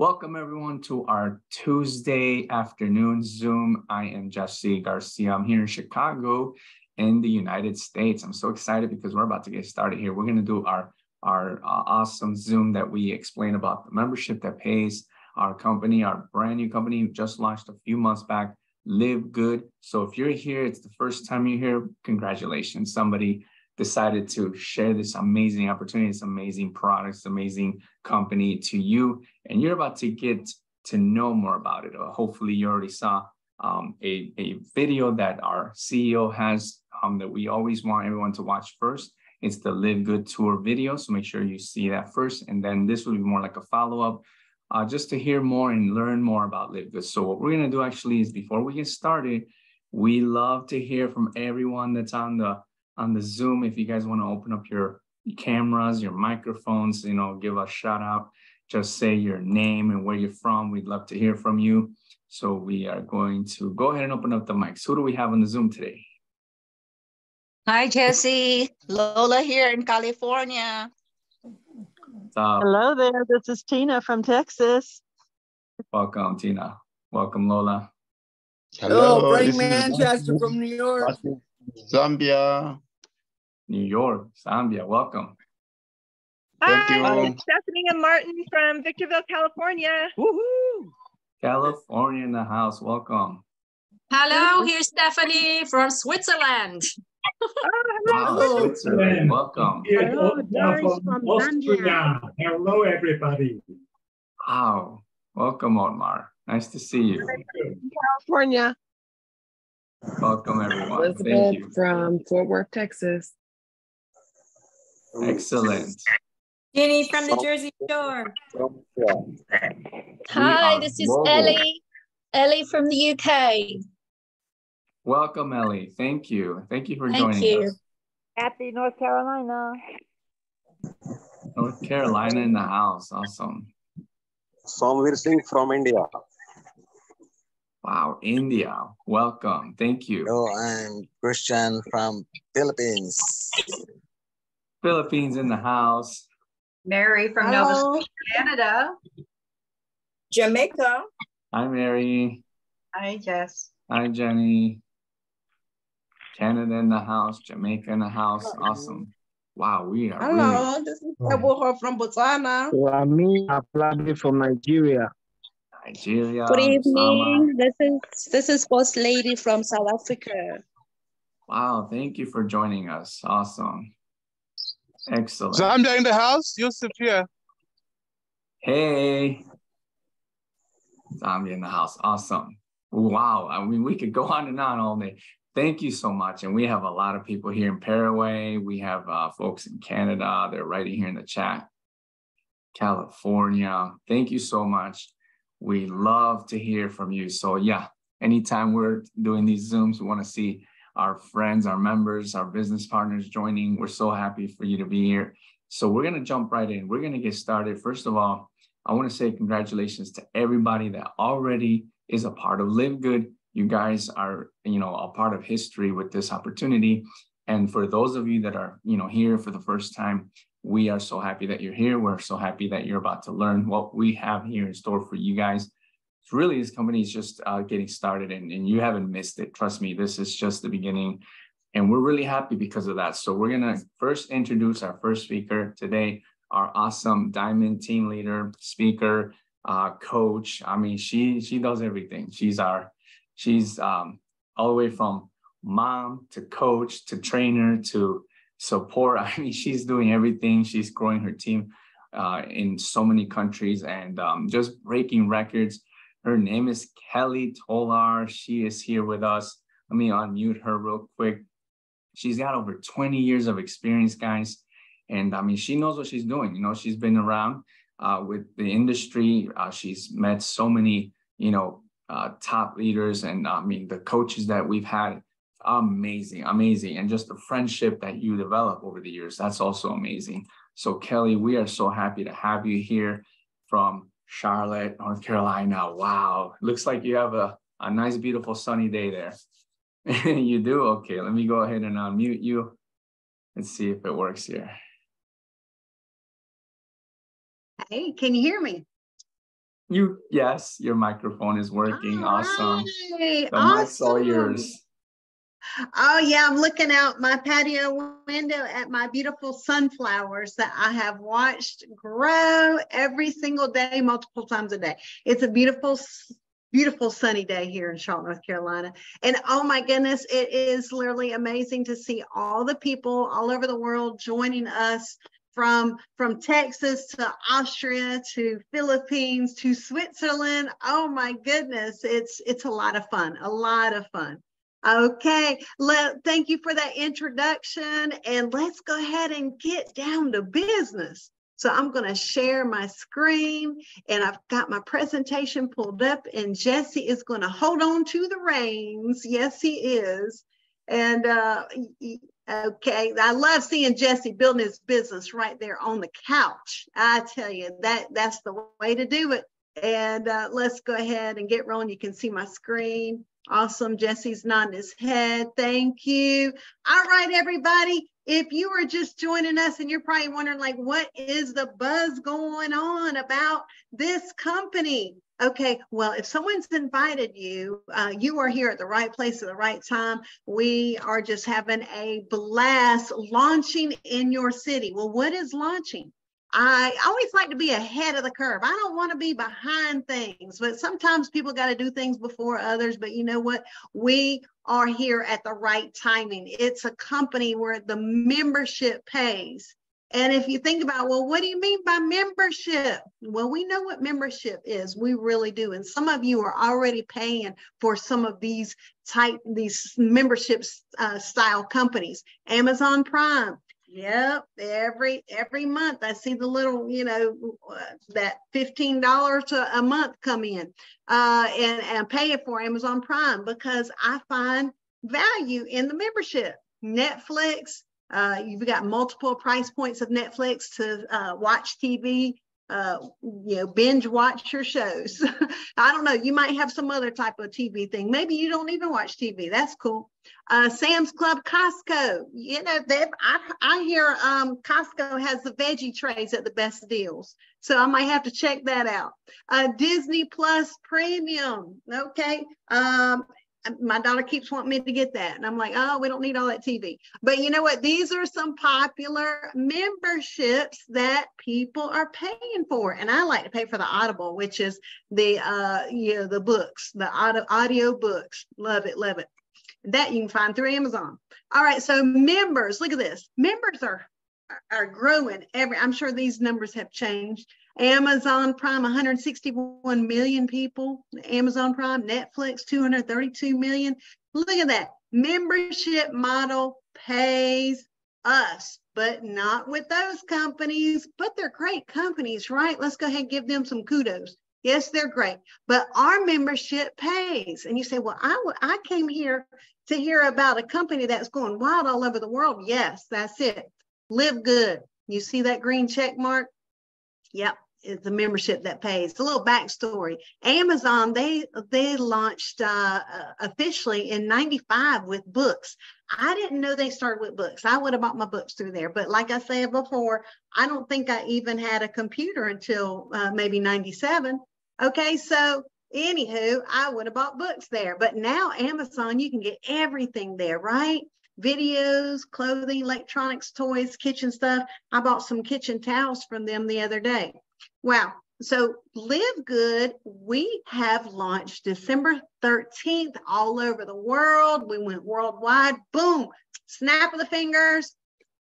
Welcome everyone to our Tuesday afternoon Zoom. I am Jesse Garcia. I'm here in Chicago in the United States. I'm so excited because we're about to get started here. We're going to do our, our uh, awesome Zoom that we explain about the membership that pays our company, our brand new company just launched a few months back, Live Good. So if you're here, it's the first time you're here, congratulations. Somebody decided to share this amazing opportunity, this amazing products, amazing company to you, and you're about to get to know more about it. Or hopefully, you already saw um, a, a video that our CEO has um, that we always want everyone to watch first. It's the Live Good Tour video. So make sure you see that first. And then this will be more like a follow up uh, just to hear more and learn more about Live Good. So, what we're going to do actually is before we get started, we love to hear from everyone that's on the on the Zoom. If you guys want to open up your cameras, your microphones, you know, give a shout out. Just say your name and where you're from. We'd love to hear from you. So we are going to go ahead and open up the mics. Who do we have on the Zoom today? Hi, Jesse. Lola here in California. Hello there. This is Tina from Texas. Welcome, Tina. Welcome, Lola. Hello, Hello Frank Manchester from New York. Zambia. New York, Zambia. Welcome. Thank Hi, you. Stephanie and Martin from Victorville, California. Woohoo! California in the house. Welcome. Hello, here's Stephanie from Switzerland. Oh, Switzerland. Welcome. Hello, from Austria. Hello, everybody. Wow. Welcome, Otmar. Nice to see you. California. Welcome, everyone. Elizabeth Thank you. from Fort Worth, Texas. Excellent. Jenny from the Jersey Shore. Hi, this is mobile. Ellie. Ellie from the UK. Welcome, Ellie. Thank you. Thank you for Thank joining you. us. Happy North Carolina. North Carolina in the house. Awesome. Somveer Singh from India. Wow, India. Welcome. Thank you. Hello, I'm Christian from Philippines. Philippines in the house. Mary from Hello. Nova Scotia, Canada. Jamaica. Hi, Mary. Hi, Jess. Hi, Jenny. Canada in the house, Jamaica in the house. Awesome. Wow, we are. Hello, really... this is Ebuho from Botswana. Lami Aplabi from Nigeria. Nigeria. Good evening. This is this is Boss Lady from South Africa. Wow, thank you for joining us. Awesome. Excellent. Zambia in the house. Yusuf here. Hey. Zambia in the house. Awesome. Wow. I mean, we could go on and on all day. Thank you so much. And we have a lot of people here in Paraguay. We have uh, folks in Canada. They're writing here in the chat. California. Thank you so much. We love to hear from you. So yeah, anytime we're doing these Zooms, we want to see our friends, our members, our business partners joining. We're so happy for you to be here. So we're going to jump right in. We're going to get started. First of all, I want to say congratulations to everybody that already is a part of Live Good. You guys are, you know, a part of history with this opportunity. And for those of you that are, you know, here for the first time, we are so happy that you're here. We're so happy that you're about to learn what we have here in store for you guys. It's really, this company is just uh, getting started and, and you haven't missed it. Trust me, this is just the beginning. And we're really happy because of that. So we're going to first introduce our first speaker today, our awesome diamond team leader, speaker, uh, coach. I mean, she she does everything. She's our, she's um, all the way from mom to coach to trainer to support. I mean, she's doing everything. She's growing her team uh, in so many countries and um, just breaking records. Her name is Kelly Tolar. She is here with us. Let me unmute her real quick. She's got over 20 years of experience, guys. And I mean, she knows what she's doing. You know, she's been around uh, with the industry. Uh, she's met so many, you know, uh, top leaders and I mean, the coaches that we've had amazing, amazing. And just the friendship that you develop over the years, that's also amazing. So, Kelly, we are so happy to have you here from Charlotte, North Carolina. Wow. Looks like you have a, a nice, beautiful sunny day there. you do? Okay, let me go ahead and unmute you. Let's see if it works here. Hey, can you hear me? You yes, your microphone is working. All awesome. The mic's all yours. Oh yeah, I'm looking out my patio window at my beautiful sunflowers that I have watched grow every single day, multiple times a day. It's a beautiful, beautiful sunny day here in Charlotte, North Carolina. And oh my goodness, it is literally amazing to see all the people all over the world joining us from from Texas to Austria to Philippines to Switzerland. Oh my goodness, it's it's a lot of fun, a lot of fun. Okay, let, thank you for that introduction and let's go ahead and get down to business. So I'm going to share my screen and I've got my presentation pulled up and Jesse is going to hold on to the reins. Yes, he is. And uh, okay, I love seeing Jesse building his business right there on the couch. I tell you that that's the way to do it. And uh, let's go ahead and get rolling. You can see my screen. Awesome. Jesse's nodding his head. Thank you. All right, everybody. If you are just joining us and you're probably wondering, like, what is the buzz going on about this company? Okay, well, if someone's invited you, uh, you are here at the right place at the right time. We are just having a blast launching in your city. Well, what is launching? I always like to be ahead of the curve. I don't want to be behind things, but sometimes people got to do things before others. But you know what? We are here at the right timing. It's a company where the membership pays. And if you think about, well, what do you mean by membership? Well, we know what membership is. We really do. And some of you are already paying for some of these type, these membership uh, style companies. Amazon Prime, Yep, every every month I see the little, you know, uh, that fifteen dollars a, month come in, uh, and and pay it for Amazon Prime because I find value in the membership. Netflix, uh, you've got multiple price points of Netflix to uh, watch TV. Uh, you know, binge watch your shows. I don't know. You might have some other type of TV thing. Maybe you don't even watch TV. That's cool. Uh, Sam's Club, Costco. You know, I, I hear um, Costco has the veggie trays at the best deals. So I might have to check that out. Uh, Disney Plus Premium. Okay. Um, my daughter keeps wanting me to get that. And I'm like, oh, we don't need all that TV. But you know what? These are some popular memberships that people are paying for. And I like to pay for the Audible, which is the uh, you know, the books, the audio, audio books. Love it, love it. That you can find through Amazon. All right, so members, look at this. Members are are growing every I'm sure these numbers have changed. Amazon Prime 161 million people, Amazon Prime, Netflix 232 million. Look at that. Membership model pays us, but not with those companies, but they're great companies, right? Let's go ahead and give them some kudos. Yes, they're great, but our membership pays. And you say, well, I, I came here to hear about a company that's going wild all over the world. Yes, that's it. Live good. You see that green check mark? Yep, it's a membership that pays. A little backstory. Amazon, they they launched uh, uh, officially in 95 with books. I didn't know they started with books. I would have bought my books through there. But like I said before, I don't think I even had a computer until uh, maybe 97. Okay, so anywho, I would have bought books there. But now Amazon, you can get everything there, right? Videos, clothing, electronics, toys, kitchen stuff. I bought some kitchen towels from them the other day. Wow. So Live Good, we have launched December 13th all over the world. We went worldwide. Boom. Snap of the fingers.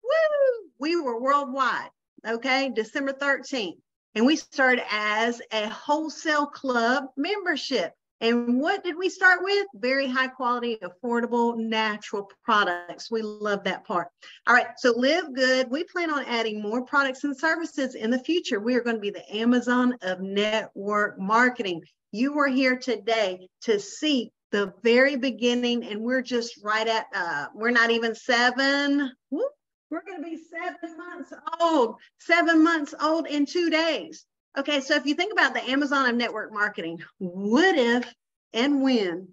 Woo! We were worldwide. Okay. December 13th. And we started as a wholesale club membership. And what did we start with? Very high quality, affordable, natural products. We love that part. All right, so Live Good, we plan on adding more products and services in the future. We are going to be the Amazon of network marketing. You are here today to see the very beginning, and we're just right at, uh, we're not even seven. Whoop, we're going to be seven months old, seven months old in two days. Okay, so if you think about the Amazon of network marketing, what if and when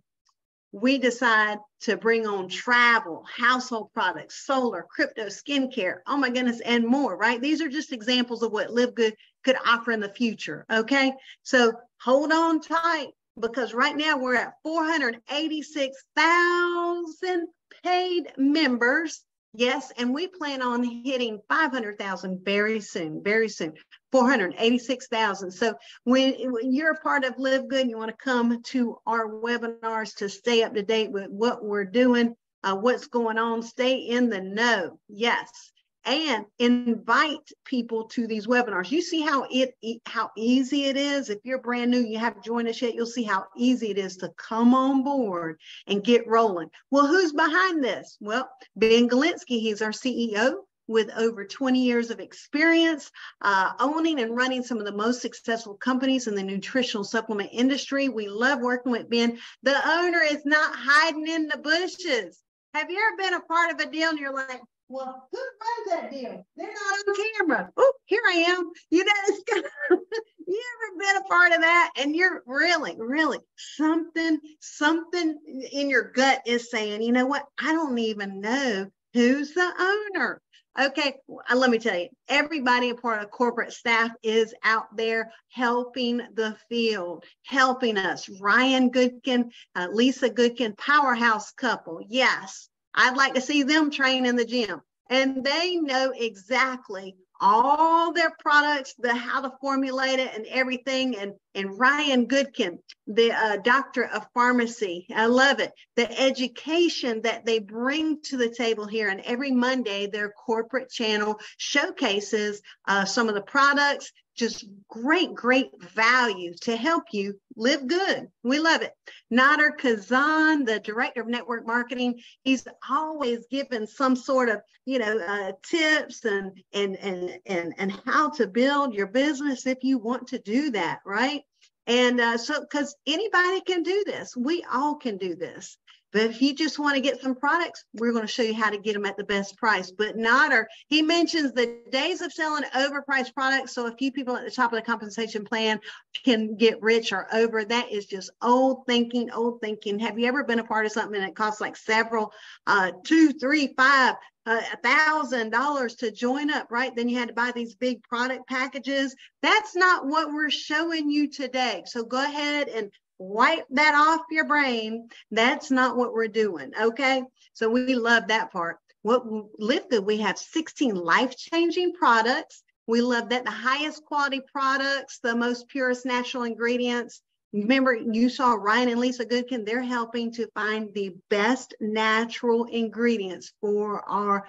we decide to bring on travel, household products, solar, crypto, skincare, oh my goodness, and more, right? These are just examples of what Live Good could offer in the future. Okay. So hold on tight because right now we're at 486,000 paid members. Yes, and we plan on hitting 500,000 very soon, very soon. 486,000. So when, when, you're a part of Live Good, you want to come to our webinars to stay up to date with what we're doing, uh, what's going on, stay in the know. Yes and invite people to these webinars. You see how it how easy it is. If you're brand new, you haven't joined us yet, you'll see how easy it is to come on board and get rolling. Well, who's behind this? Well, Ben Glinsky, he's our CEO with over 20 years of experience uh, owning and running some of the most successful companies in the nutritional supplement industry. We love working with Ben. The owner is not hiding in the bushes. Have you ever been a part of a deal and you're like, well, who runs that deal? They're not on camera. Oh, here I am. You know, it's kind of, you ever been a part of that? And you're really, really something, something in your gut is saying, you know what? I don't even know who's the owner. Okay, uh, let me tell you, everybody a part of corporate staff is out there helping the field, helping us. Ryan Goodkin, uh, Lisa Goodkin, powerhouse couple. Yes, I'd like to see them train in the gym. And they know exactly all their products, the how to formulate it and everything. And, and Ryan Goodkin, the uh, doctor of pharmacy, I love it. The education that they bring to the table here. And every Monday, their corporate channel showcases uh, some of the products, just great, great value to help you live good. We love it. Nader Kazan, the director of network marketing, he's always given some sort of, you know, uh, tips and, and, and, and, and how to build your business if you want to do that, right? And uh, so, because anybody can do this, we all can do this. But if you just want to get some products, we're going to show you how to get them at the best price. But Nader, he mentions the days of selling overpriced products. So a few people at the top of the compensation plan can get rich or over. That is just old thinking, old thinking. Have you ever been a part of something that costs like several, uh, two, three, five, uh, a thousand dollars to join up, right? Then you had to buy these big product packages. That's not what we're showing you today. So go ahead and wipe that off your brain. That's not what we're doing. Okay. So we love that part. What Live Good, we have 16 life changing products. We love that the highest quality products, the most purest natural ingredients, Remember, you saw Ryan and Lisa Goodkin, they're helping to find the best natural ingredients for our,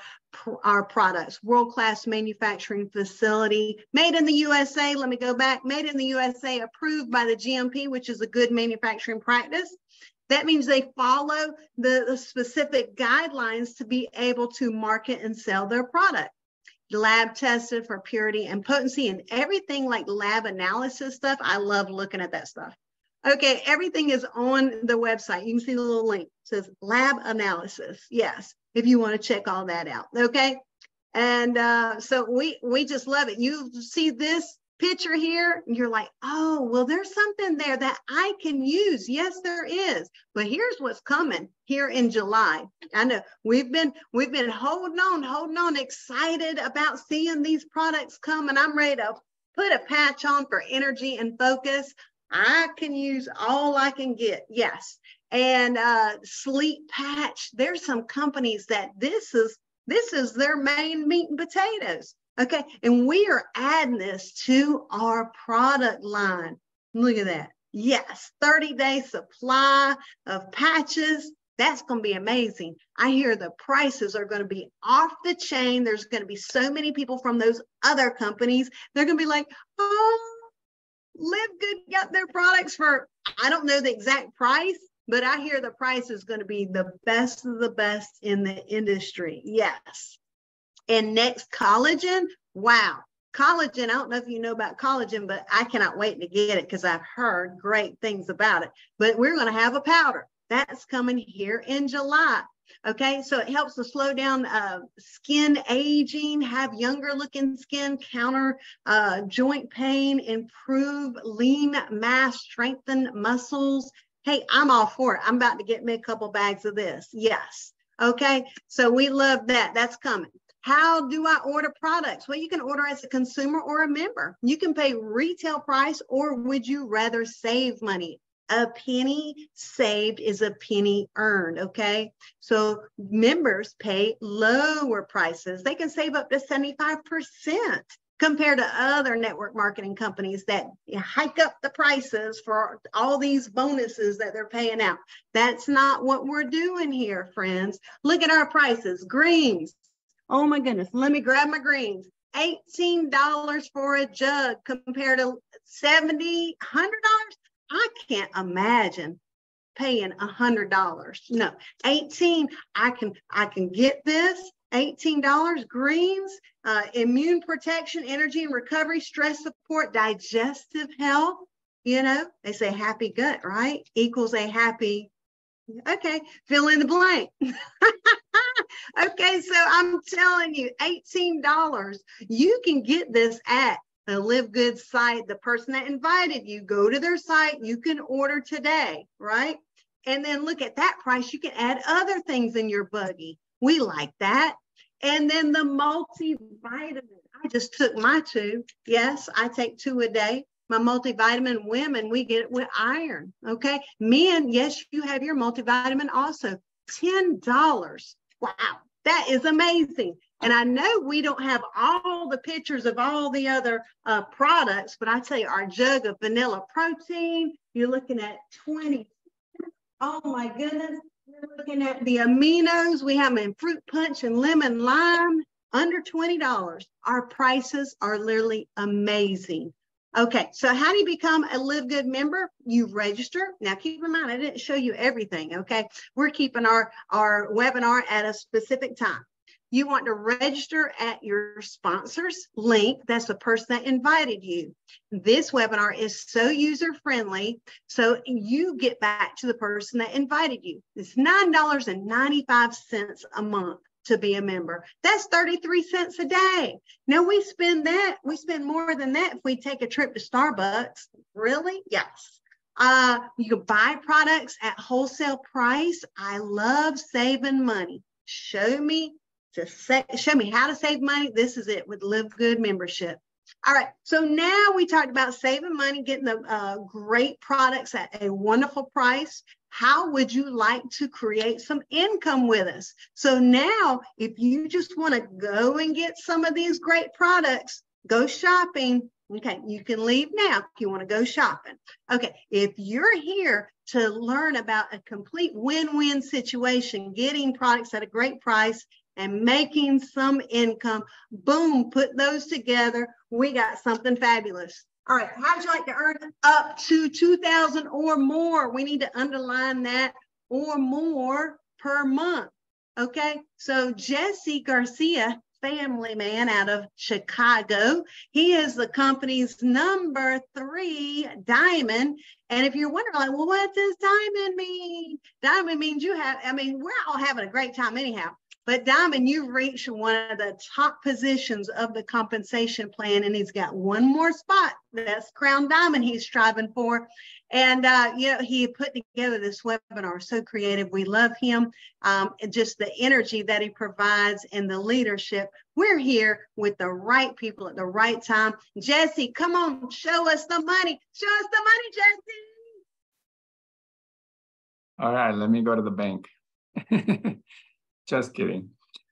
our products. World-class manufacturing facility, made in the USA, let me go back, made in the USA, approved by the GMP, which is a good manufacturing practice. That means they follow the, the specific guidelines to be able to market and sell their product lab tested for purity and potency and everything like lab analysis stuff. I love looking at that stuff. Okay, everything is on the website. You can see the little link. It says lab analysis. Yes, if you want to check all that out. Okay. And uh, so we we just love it. You see this picture here, and you're like, oh, well, there's something there that I can use. Yes, there is. But here's what's coming here in July. I know we've been we've been holding on, holding on, excited about seeing these products come, and I'm ready to put a patch on for energy and focus. I can use all I can get. Yes. And uh, sleep patch. There's some companies that this is this is their main meat and potatoes. Okay. And we are adding this to our product line. Look at that. Yes, 30 day supply of patches. That's going to be amazing. I hear the prices are going to be off the chain. There's going to be so many people from those other companies. They're going to be like, oh, Live Good got their products for, I don't know the exact price, but I hear the price is going to be the best of the best in the industry. Yes. And next, collagen. Wow. Collagen, I don't know if you know about collagen, but I cannot wait to get it because I've heard great things about it. But we're going to have a powder that's coming here in July. Okay, so it helps to slow down uh, skin aging, have younger looking skin, counter uh, joint pain, improve lean mass, strengthen muscles, Hey, I'm all for it. I'm about to get me a couple bags of this. Yes. Okay. So we love that. That's coming. How do I order products? Well, you can order as a consumer or a member. You can pay retail price, or would you rather save money? A penny saved is a penny earned. Okay. So members pay lower prices. They can save up to 75% compared to other network marketing companies that hike up the prices for all these bonuses that they're paying out. That's not what we're doing here, friends. Look at our prices. Greens, oh my goodness, let me grab my greens. $18 for a jug compared to $70, $100. I can't imagine paying a hundred dollars. No, 18, I can I can get this $18 greens, uh, immune protection, energy and recovery, stress support, digestive health. You know, they say happy gut, right? Equals a happy. Okay, fill in the blank. okay, so I'm telling you, $18. You can get this at the Live Good site. The person that invited you, go to their site. You can order today, right? And then look at that price. You can add other things in your buggy. We like that. And then the multivitamin. I just took my two. Yes, I take two a day. My multivitamin women, we get it with iron. Okay. Men, yes, you have your multivitamin also. $10. Wow. That is amazing. And I know we don't have all the pictures of all the other uh, products, but I tell you, our jug of vanilla protein, you're looking at 20. Oh my goodness. We're looking at the aminos. We have in fruit punch and lemon lime, under $20. Our prices are literally amazing. Okay, so how do you become a Live Good member? You register. Now keep in mind, I didn't show you everything, okay? We're keeping our, our webinar at a specific time. You want to register at your sponsor's link. That's the person that invited you. This webinar is so user friendly. So you get back to the person that invited you. It's $9.95 a month to be a member. That's 33 cents a day. Now we spend that, we spend more than that if we take a trip to Starbucks. Really? Yes. Uh, you can buy products at wholesale price. I love saving money. Show me to say, show me how to save money. This is it with Live Good membership. All right, so now we talked about saving money, getting the uh, great products at a wonderful price. How would you like to create some income with us? So now, if you just want to go and get some of these great products, go shopping. Okay, you can leave now if you want to go shopping. Okay, if you're here to learn about a complete win win situation, getting products at a great price and making some income. Boom, put those together. We got something fabulous. All right, how'd you like to earn up to 2000 or more? We need to underline that or more per month. Okay, so Jesse Garcia, family man out of Chicago, he is the company's number three diamond. And if you're wondering, like, well, what does diamond mean? Diamond means you have, I mean, we're all having a great time anyhow. But Diamond, you've reached one of the top positions of the compensation plan, and he's got one more spot. That's Crown Diamond he's striving for. And, uh, you know, he put together this webinar, so creative. We love him. Um, and just the energy that he provides and the leadership. We're here with the right people at the right time. Jesse, come on, show us the money. Show us the money, Jesse. All right, let me go to the bank. Just kidding.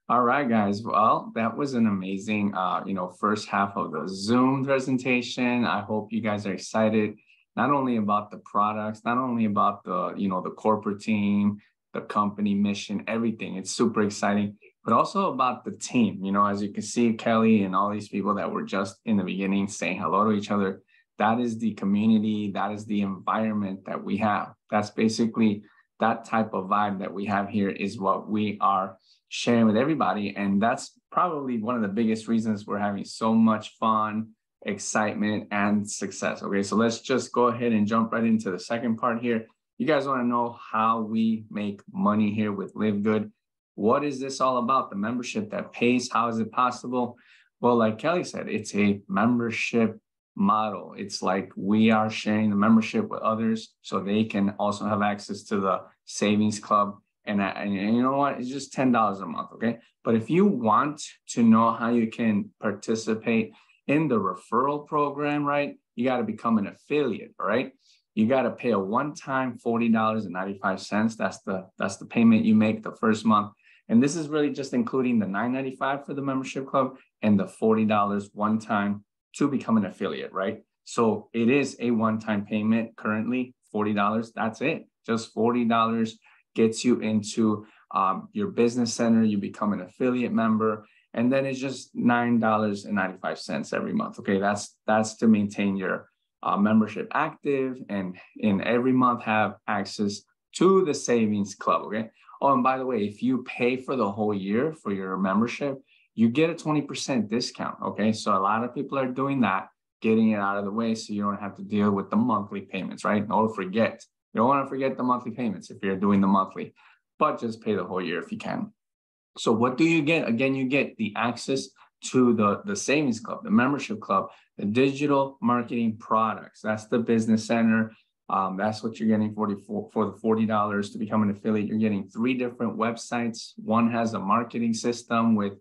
All right, guys. Well, that was an amazing, uh, you know, first half of the Zoom presentation. I hope you guys are excited, not only about the products, not only about the, you know, the corporate team, the company mission, everything. It's super exciting, but also about the team. You know, as you can see, Kelly and all these people that were just in the beginning saying hello to each other. That is the community. That is the environment that we have. That's basically that type of vibe that we have here is what we are sharing with everybody. And that's probably one of the biggest reasons we're having so much fun, excitement, and success. Okay, so let's just go ahead and jump right into the second part here. You guys want to know how we make money here with Live Good. What is this all about? The membership that pays, how is it possible? Well, like Kelly said, it's a membership model. It's like we are sharing the membership with others so they can also have access to the savings club. And, uh, and, and you know what? It's just $10 a month. Okay. But if you want to know how you can participate in the referral program, right? You got to become an affiliate, right? You got to pay a one-time $40.95. That's the that's the payment you make the first month. And this is really just including the $9.95 for the membership club and the $40 one time to become an affiliate, right? So it is a one-time payment currently, $40. That's it. Just $40 gets you into um, your business center. You become an affiliate member. And then it's just $9.95 every month. Okay, that's that's to maintain your uh, membership active and in every month have access to the savings club. Okay. Oh, and by the way, if you pay for the whole year for your membership, you get a 20% discount. Okay. So a lot of people are doing that, getting it out of the way so you don't have to deal with the monthly payments, right? Don't forget. You don't want to forget the monthly payments if you're doing the monthly, but just pay the whole year if you can. So what do you get? Again, you get the access to the, the savings club, the membership club, the digital marketing products. That's the business center. Um, that's what you're getting for the, for the $40 to become an affiliate. You're getting three different websites. One has a marketing system with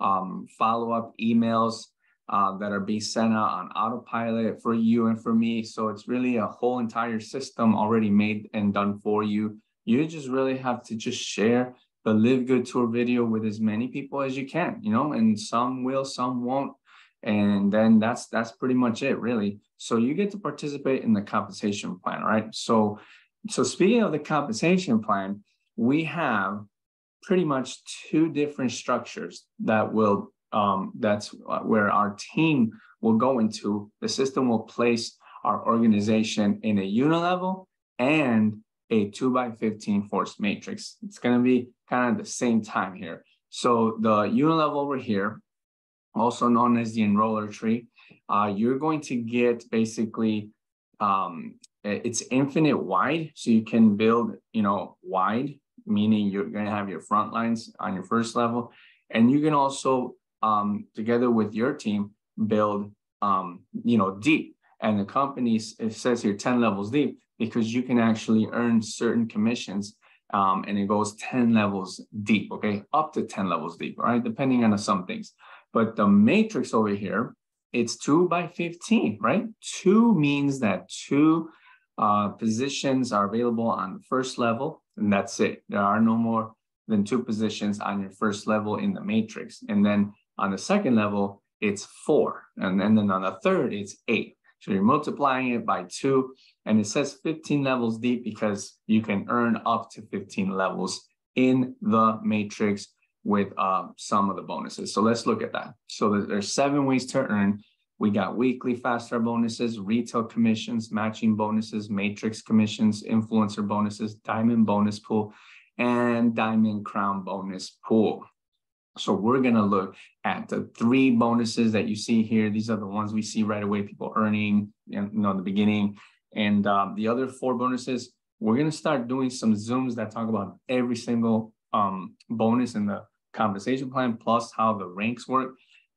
um, follow-up emails uh, that are being sent out on autopilot for you and for me. So it's really a whole entire system already made and done for you. You just really have to just share the Live Good Tour video with as many people as you can, you know, and some will, some won't. And then that's that's pretty much it, really. So you get to participate in the compensation plan, right? So, so speaking of the compensation plan, we have pretty much two different structures that will um, that's where our team will go into. The system will place our organization in a unilevel and a two by 15 force matrix. It's going to be kind of the same time here. So the unilevel over here, also known as the enroller tree, uh, you're going to get basically um, it's infinite wide. So you can build, you know, wide, meaning you're going to have your front lines on your first level. And you can also, um, together with your team, build, um, you know, deep. And the company, it says here 10 levels deep because you can actually earn certain commissions um, and it goes 10 levels deep, okay, up to 10 levels deep, right, depending on some things. But the matrix over here, it's two by 15, right? Two means that two uh, positions are available on the first level, and that's it. There are no more than two positions on your first level in the matrix. And then on the second level, it's four. And, and then on the third, it's eight. So you're multiplying it by two, and it says 15 levels deep because you can earn up to 15 levels in the matrix with uh, some of the bonuses. So let's look at that. So there's seven ways to earn. We got weekly fast start bonuses, retail commissions, matching bonuses, matrix commissions, influencer bonuses, diamond bonus pool, and diamond crown bonus pool. So we're going to look at the three bonuses that you see here. These are the ones we see right away, people earning, you know, in the beginning. And um, the other four bonuses, we're going to start doing some Zooms that talk about every single um, bonus in the compensation plan, plus how the ranks work.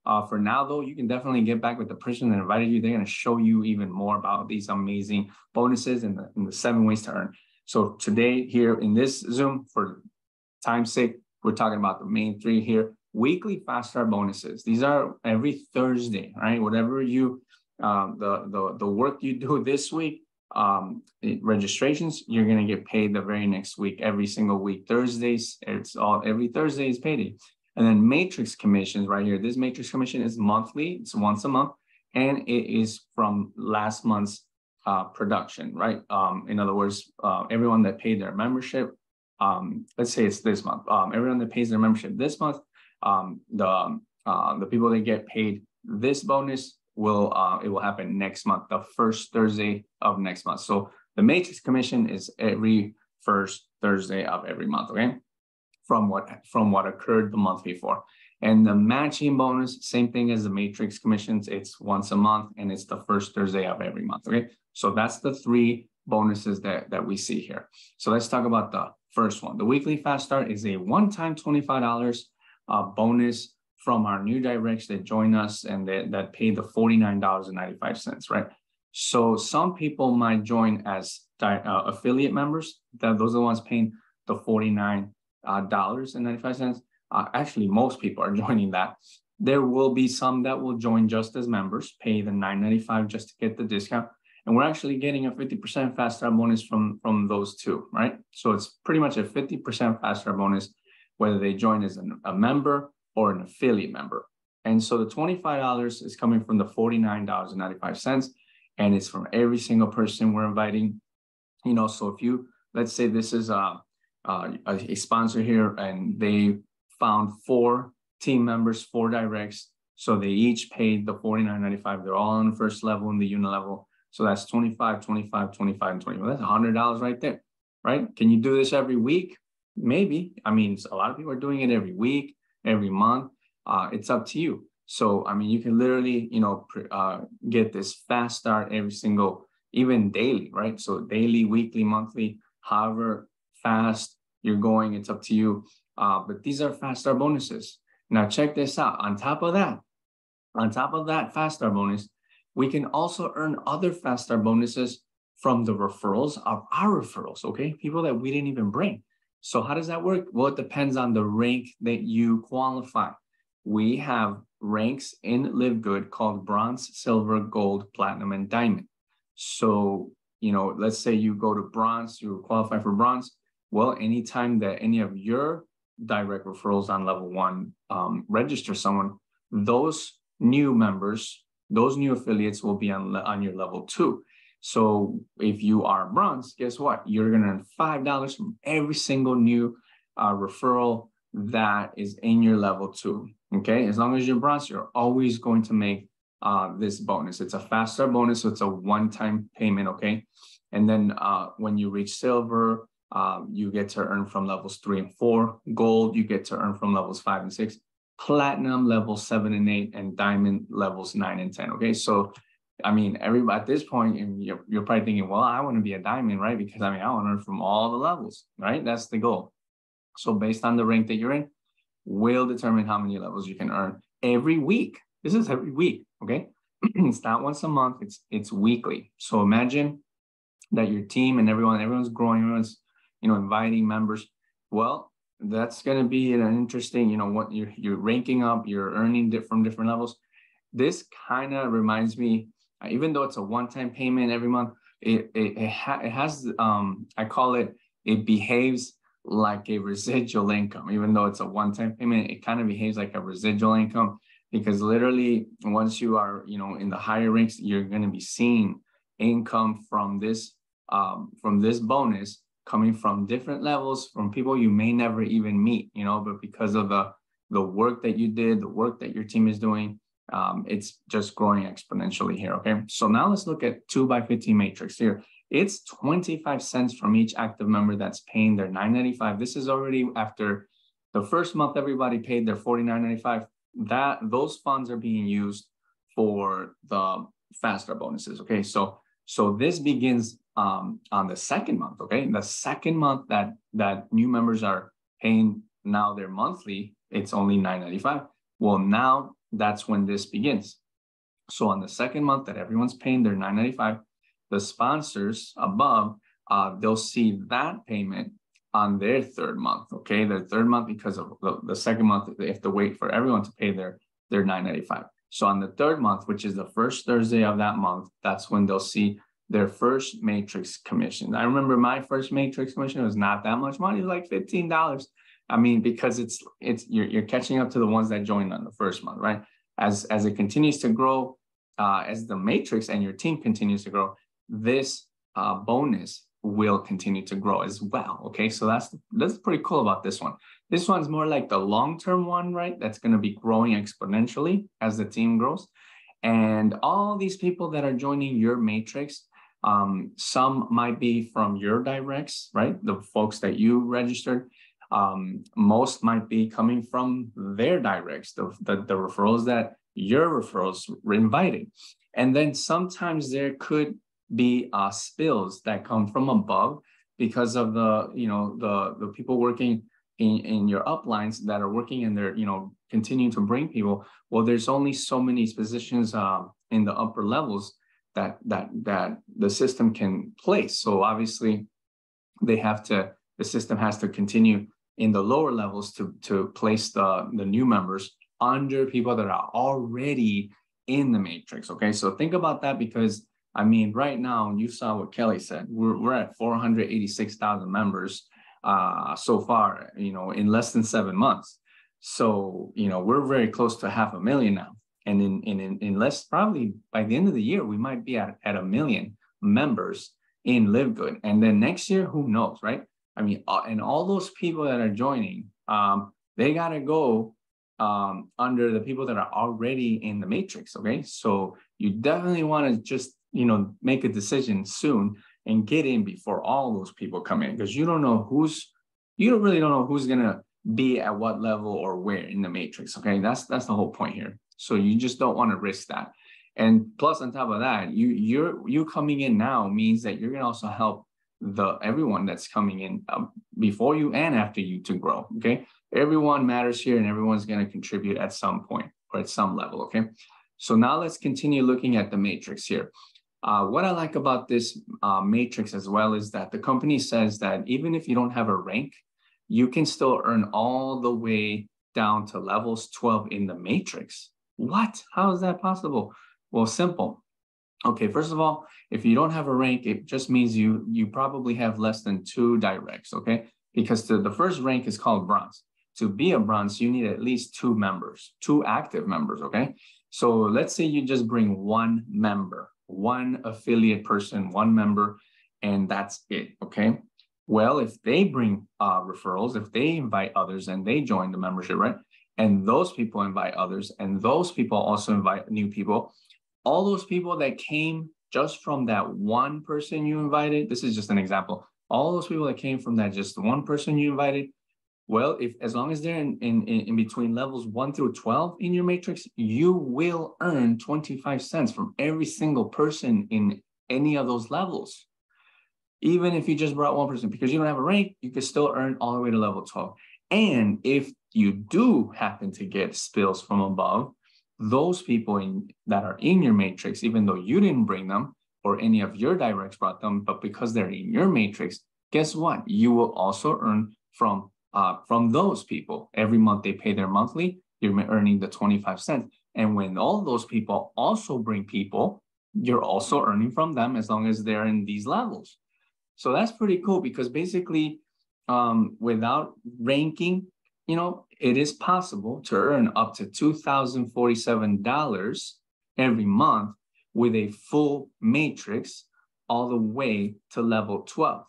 Uh, for now, though, you can definitely get back with the person that invited you. They're going to show you even more about these amazing bonuses and the, and the seven ways to earn. So today here in this Zoom, for time's sake, we're talking about the main three here. Weekly fast start bonuses. These are every Thursday, right? Whatever you, um, the, the, the work you do this week, um, registrations, you're going to get paid the very next week, every single week. Thursdays, it's all every Thursday is payday. And then matrix commissions right here. This matrix commission is monthly, it's once a month, and it is from last month's uh, production, right? Um, in other words, uh, everyone that paid their membership um, let's say it's this month. Um, everyone that pays their membership this month, um, the uh, the people that get paid this bonus will uh, it will happen next month, the first Thursday of next month. So the matrix commission is every first Thursday of every month. Okay, from what from what occurred the month before. And the matching bonus, same thing as the matrix commissions. It's once a month and it's the first Thursday of every month. Okay, so that's the three bonuses that that we see here. So let's talk about the first one. The weekly fast start is a one-time $25 uh, bonus from our new directs that join us and that, that pay the $49.95, right? So some people might join as uh, affiliate members. That those are the ones paying the $49 uh, dollars and 95 cents. Uh, actually, most people are joining that. There will be some that will join just as members, pay the 9.95 just to get the discount. And we're actually getting a 50% fast start bonus from, from those two, right? So it's pretty much a 50% fast start bonus, whether they join as an, a member or an affiliate member. And so the $25 is coming from the $49.95 and it's from every single person we're inviting. You know, so if you let's say this is a, a, a sponsor here and they found four team members, four directs, so they each paid the $49.95. They're all on the first level in the unilevel. So that's 25, 25, 25, and 20. Well, that's $100 right there, right? Can you do this every week? Maybe. I mean, a lot of people are doing it every week, every month. Uh, it's up to you. So, I mean, you can literally, you know, uh, get this fast start every single, even daily, right? So daily, weekly, monthly, however fast you're going, it's up to you. Uh, but these are fast start bonuses. Now check this out. On top of that, on top of that fast start bonus, we can also earn other fast start bonuses from the referrals of our referrals, okay? People that we didn't even bring. So how does that work? Well, it depends on the rank that you qualify. We have ranks in Live Good called bronze, silver, gold, platinum, and diamond. So, you know, let's say you go to bronze, you qualify for bronze. Well, anytime that any of your direct referrals on level one um, register someone, those new members, those new affiliates will be on, on your level two. So if you are bronze, guess what? You're going to earn $5 from every single new uh, referral that is in your level two. Okay, as long as you're bronze, you're always going to make uh, this bonus. It's a fast start bonus, so it's a one-time payment. Okay, and then uh, when you reach silver, uh, you get to earn from levels three and four. Gold, you get to earn from levels five and six. Platinum levels seven and eight, and diamond levels nine and ten. Okay, so I mean, everybody at this point, you're, you're probably thinking, well, I want to be a diamond, right? Because I mean, I want to earn from all the levels, right? That's the goal. So based on the rank that you're in, will determine how many levels you can earn every week. This is every week, okay? it's not once a month, it's it's weekly. So imagine that your team and everyone, everyone's growing, everyone's, you know, inviting members. Well, that's going to be an interesting, you know, what you're, you're ranking up, you're earning from different levels. This kind of reminds me, even though it's a one-time payment every month, it, it, it, ha- it has, um, I call it, it behaves like a residual income, even though it's a one-time payment, it kind of behaves like a residual income because literally once you are, you know, in the higher ranks, you're going to be seeing income from this, um, from this bonus coming from different levels from people you may never even meet, you know, but because of the, the work that you did, the work that your team is doing, um, it's just growing exponentially here. Okay. So now let's look at two by 15 matrix here. It's 25 cents from each active member that's paying their 9.95. This is already after the first month everybody paid their 49.95. That those funds are being used for the faster bonuses. Okay, so so this begins um, on the second month. Okay, the second month that that new members are paying now their monthly, it's only 9.95. Well, now that's when this begins. So on the second month that everyone's paying their 9.95, the sponsors above, uh, they'll see that payment on their third month. Okay, their third month because of the, the second month they have to wait for everyone to pay their their 995. So on the third month, which is the first Thursday of that month, that's when they'll see their first matrix commission. I remember my first matrix commission was not that much money, it was like fifteen dollars. I mean, because it's it's you're, you're catching up to the ones that joined on the first month, right? As as it continues to grow, uh, as the matrix and your team continues to grow, this uh, bonus will continue to grow as well. Okay, so that's that's pretty cool about this one. This one's more like the long-term one, right? That's going to be growing exponentially as the team grows. And all these people that are joining your matrix, um, some might be from your directs, right? The folks that you registered. Um, most might be coming from their directs, the, the, the referrals that your referrals were inviting. And then sometimes there could be uh, spills that come from above because of the you know the the people working in, in your uplines that are working and they're, you know, continuing to bring people, well, there's only so many positions uh, in the upper levels that that that the system can place. So obviously they have to, the system has to continue in the lower levels to, to place the, the new members under people that are already in the matrix. Okay, so think about that because I mean, right now, you saw what Kelly said. We're, we're at 486,000 members uh, so far, you know, in less than seven months. So, you know, we're very close to half a million now. And in, in, in less, probably by the end of the year, we might be at, at a million members in Live Good. And then next year, who knows, right? I mean, and all those people that are joining, um, they got to go um, under the people that are already in the matrix. Okay. So you definitely want to just, you know, make a decision soon and get in before all those people come in because you don't know who's, you don't really don't know who's going to be at what level or where in the matrix. Okay. That's, that's the whole point here. So you just don't want to risk that. And plus on top of that, you, you're, you coming in now means that you're going to also help the everyone that's coming in um, before you and after you to grow. Okay everyone matters here and everyone's going to contribute at some point or at some level, okay? So now let's continue looking at the matrix here. Uh, what I like about this uh, matrix as well is that the company says that even if you don't have a rank, you can still earn all the way down to levels 12 in the matrix. What? How is that possible? Well, simple. Okay, first of all, if you don't have a rank, it just means you you probably have less than two directs, okay? Because the, the first rank is called bronze to be a bronze, you need at least two members, two active members, okay? So let's say you just bring one member, one affiliate person, one member, and that's it, okay? Well, if they bring uh, referrals, if they invite others and they join the membership, right? And those people invite others, and those people also invite new people, all those people that came just from that one person you invited, this is just an example, all those people that came from that just one person you invited, well, if as long as they're in, in, in between levels one through 12 in your matrix, you will earn 25 cents from every single person in any of those levels. Even if you just brought one person, because you don't have a rank, you can still earn all the way to level 12. And if you do happen to get spills from above, those people in, that are in your matrix, even though you didn't bring them or any of your directs brought them, but because they're in your matrix, guess what? You will also earn from uh, from those people. Every month they pay their monthly, you're earning the 25 cents. And when all those people also bring people, you're also earning from them as long as they're in these levels. So that's pretty cool because basically, um, without ranking, you know, it is possible to earn up to $2,047 every month with a full matrix all the way to level 12,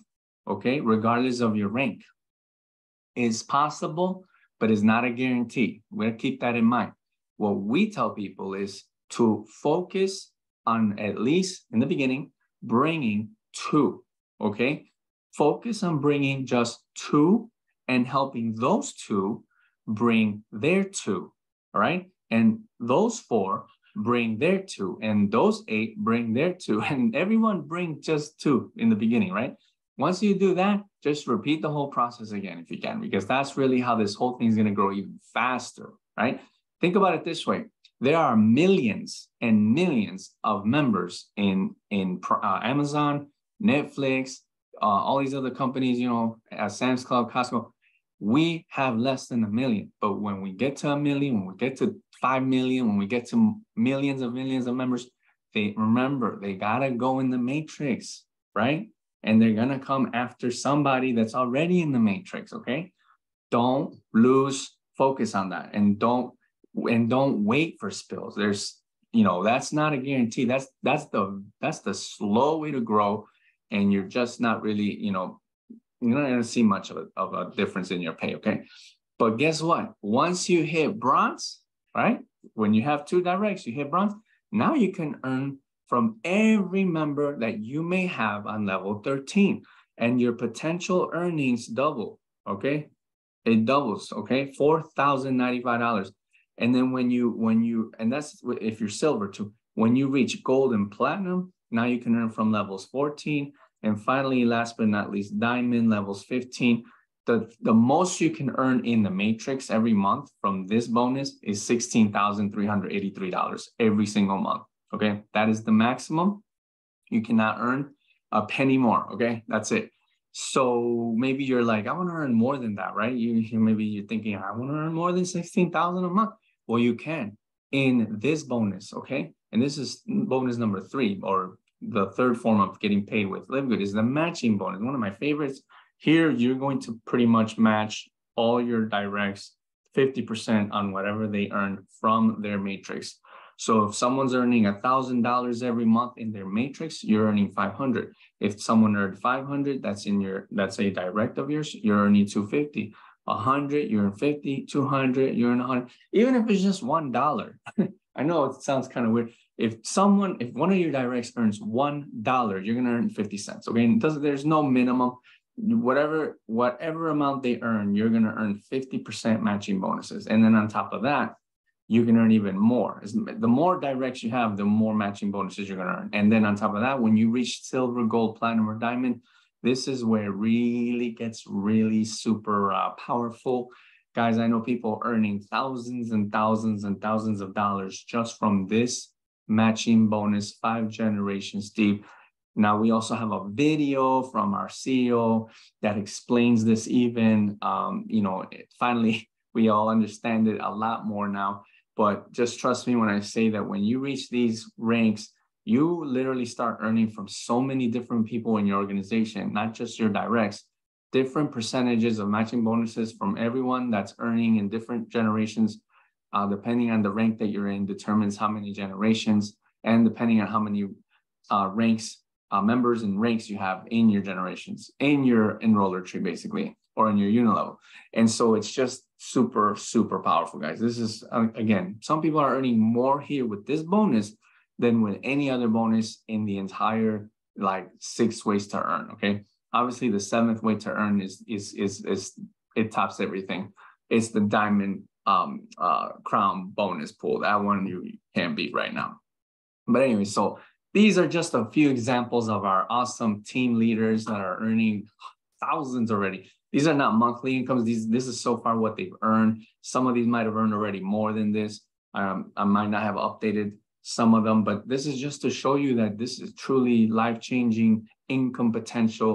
okay, regardless of your rank is possible, but is not a guarantee. Gonna keep that in mind. What we tell people is to focus on at least in the beginning, bringing two, okay? Focus on bringing just two and helping those two bring their two, all right? And those four bring their two, and those eight bring their two, and everyone bring just two in the beginning, right? Once you do that, just repeat the whole process again if you can, because that's really how this whole thing is going to grow even faster, right? Think about it this way. There are millions and millions of members in, in uh, Amazon, Netflix, uh, all these other companies, you know, uh, Sam's Club, Costco. We have less than a million. But when we get to a million, when we get to 5 million, when we get to millions of millions of members, they remember they got to go in the matrix, right? and they're going to come after somebody that's already in the matrix okay? Don't lose focus on that. And don't and don't wait for spills. There's you know that's not a guarantee. That's that's the that's the slow way to grow. And you're just not really you know you're not to see much of a, of a difference in your pay okay? But guess what? Once you hit bronze right? When you have two directs you hit bronze now you can earn from every member that you may have on level 13 and your potential earnings double okay? It doubles okay? $4095 and then when you when you and that's if you're silver too when you reach gold and platinum now you can earn from levels 14 and finally last but not least diamond levels 15 the, the most you can earn in the matrix every month from this bonus is $16,383 every single month. Okay. That is the maximum. You cannot earn a penny more. Okay. That's it. So maybe you're like, I want to earn more than that, right? You, you maybe you're thinking, I want to earn more than 16,000 a month. Well, you can in this bonus. Okay. And this is bonus number three, or the third form of getting paid with LiveGood is the matching bonus. One of my favorites here, you're going to pretty much match all your directs 50% on whatever they earn from their matrix. So if someone's earning a thousand dollars every month in their matrix, you're earning 500. If someone earned 500, that's in your, that's a direct of yours, you're earning 250. 100, you're in 50, 200, you're in 100. Even if it's just $1, I know it sounds kind of weird. If someone, if one of your directs earns $1, you're going to earn 50 cents. Okay. And there's no minimum whatever whatever amount they earn, you're to earn 50% matching bonuses. And then on top of that, you can earn even more. The more directs you have, the more matching bonuses you're to earn. And then on top of that, when you reach silver, gold, platinum, or diamond, this is where it really gets really super uh, powerful. Guys, I know people earning thousands and thousands and thousands of dollars just from this matching bonus, five generations deep. Now, we also have a video from our CEO that explains this even, um, you know, finally, we all understand it a lot more now. But just trust me when I say that when you reach these ranks, you literally start earning from so many different people in your organization, not just your directs, different percentages of matching bonuses from everyone that's earning in different generations, uh, depending on the rank that you're in, determines how many generations, and depending on how many uh, ranks uh, members and ranks you have in your generations, in your enroller tree, basically, or in your unilevel. And so it's just super, super powerful, guys. This is, uh, again, some people are earning more here with this bonus than with any other bonus in the entire like six ways to earn. Okay. Obviously, the seventh way to earn is is is is it tops everything. It's the diamond um uh crown bonus pool. That one you can't beat right now. But anyway, so these are just a few examples of our awesome team leaders that are earning thousands already. These are not monthly incomes. These this is so far what they've earned. Some of these might have earned already more than this. Um, I might not have updated some of them, but this is just to show you that this is truly life-changing income potential.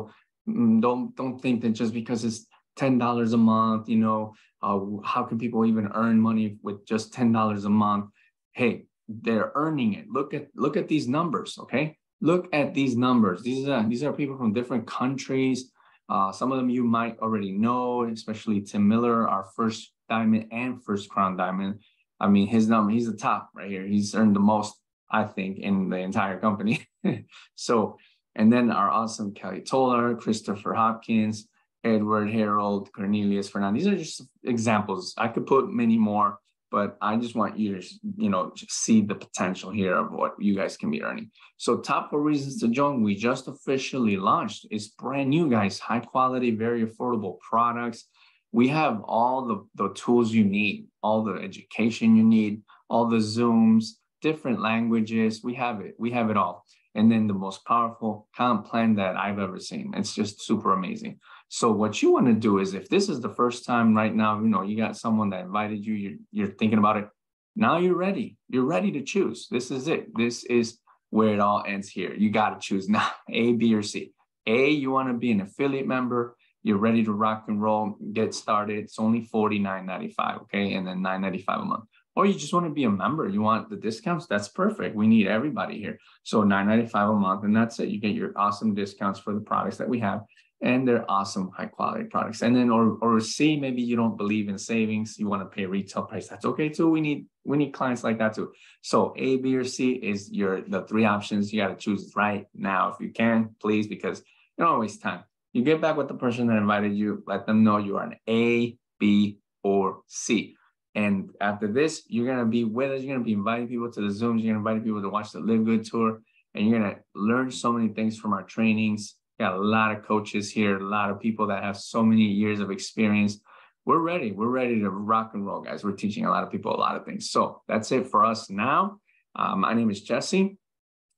Mm, don't don't think that just because it's ten dollars a month, you know, uh, how can people even earn money with just ten dollars a month? Hey, they're earning it. Look at look at these numbers, okay? Look at these numbers. These are these are people from different countries. Uh, some of them you might already know, especially Tim Miller, our first diamond and first crown diamond. I mean, his number, he's the top right here. He's earned the most, I think, in the entire company. so, and then our awesome Kelly Tolar, Christopher Hopkins, Edward Harold, Cornelius Fernandez. These are just examples. I could put many more but I just want you to, you know, see the potential here of what you guys can be earning. So top four reasons to join, we just officially launched. It's brand new, guys, high quality, very affordable products. We have all the, the tools you need, all the education you need, all the Zooms, different languages. We have it. We have it all. And then the most powerful comp plan that I've ever seen. It's just super amazing. So what you want to do is if this is the first time right now, you know, you got someone that invited you, you're, you're thinking about it. Now you're ready. You're ready to choose. This is it. This is where it all ends here. You got to choose now A, B, or C. A, you want to be an affiliate member. You're ready to rock and roll, get started. It's only $49.95, okay? And then $9.95 a month. Or you just want to be a member. You want the discounts. That's perfect. We need everybody here. So $9.95 a month, and that's it. You get your awesome discounts for the products that we have and they're awesome high quality products. And then or or c maybe you don't believe in savings you want to pay retail price that's okay too. We need we need clients like that too. So a b or c is your the three options you got to choose right now if you can please because you don't waste time. You get back with the person that invited you let them know you are an a b or c. And after this you're going to be with us you're going to be inviting people to the zooms you're going to invite people to watch the live good tour and you're going to learn so many things from our trainings got a lot of coaches here, a lot of people that have so many years of experience. We're ready. We're ready to rock and roll, guys. We're teaching a lot of people a lot of things. So that's it for us now. Uh, my name is Jesse,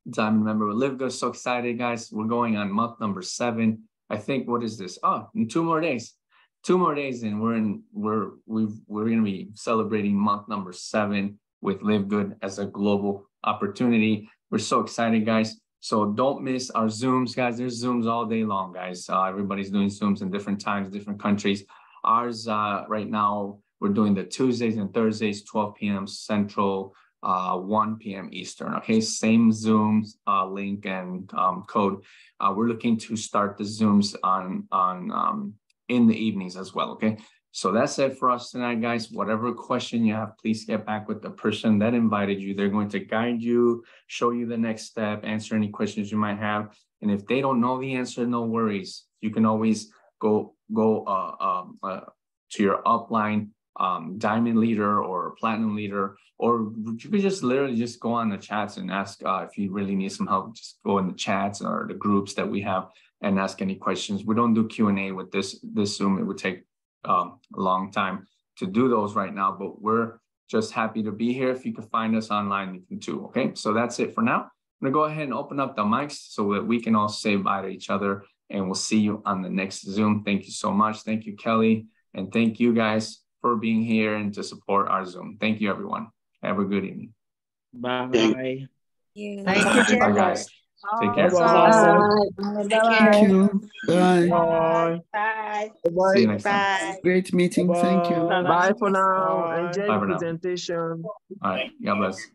diamond member with LiveGood. So excited, guys. We're going on month number seven. I think, what is this? Oh, in two more days. two more days and we're in we're we've we're gonna be celebrating month number seven with Live Good as a global opportunity. We're so excited, guys. So don't miss our Zooms, guys. There's Zooms all day long, guys. Uh, everybody's doing Zooms in different times, different countries. Ours uh, right now, we're doing the Tuesdays and Thursdays, 12 p.m. Central, uh, 1 p.m. Eastern. Okay, same Zooms uh, link and um, code. Uh, we're looking to start the Zooms on on um, in the evenings as well. Okay, so that's it for us tonight, guys. Whatever question you have, please get back with the person that invited you. They're going to guide you, show you the next step, answer any questions you might have. And if they don't know the answer, no worries. You can always go go uh, um, uh, to your upline um, diamond leader or platinum leader, or you could just literally just go on the chats and ask uh, if you really need some help. Just go in the chats or the groups that we have and ask any questions. We don't do Q and A with this this Zoom. It would take um, a long time to do those right now, but we're just happy to be here. If you can find us online, you can too. Okay, so that's it for now. I'm gonna go ahead and open up the mics so that we can all say bye to each other, and we'll see you on the next Zoom. Thank you so much. Thank you, Kelly, and thank you guys for being here and to support our Zoom. Thank you, everyone. Have a good evening. Bye. Thank you. Thank you, Bye, guys. Oh, Take care. Bye. Thank you. Bye. Bye. Bye. See you next time. Great meeting. Thank you. Bye for now. Enjoy Bye the for now. presentation. All right. God bless.